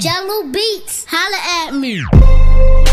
Jello Beats, holla at me.